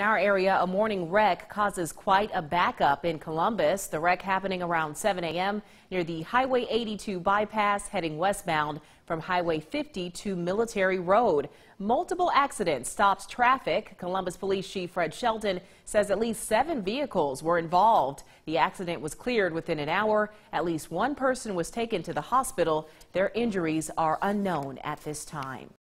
In our area, a morning wreck causes quite a backup in Columbus. The wreck happening around 7 a.m. near the Highway 82 bypass heading westbound from Highway 50 to Military Road. Multiple accidents stopped traffic. Columbus Police Chief Fred Shelton says at least seven vehicles were involved. The accident was cleared within an hour. At least one person was taken to the hospital. Their injuries are unknown at this time.